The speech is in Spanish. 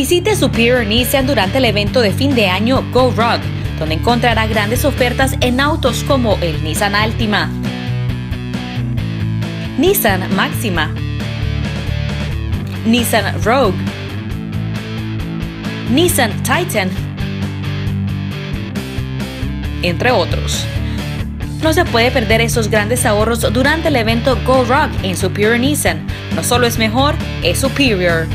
Visite Superior Nissan durante el evento de fin de año Go Rock, donde encontrará grandes ofertas en autos como el Nissan Altima, Nissan Maxima, Nissan Rogue, Nissan Titan, entre otros. No se puede perder esos grandes ahorros durante el evento Go Rock en Superior Nissan. No solo es mejor, es superior.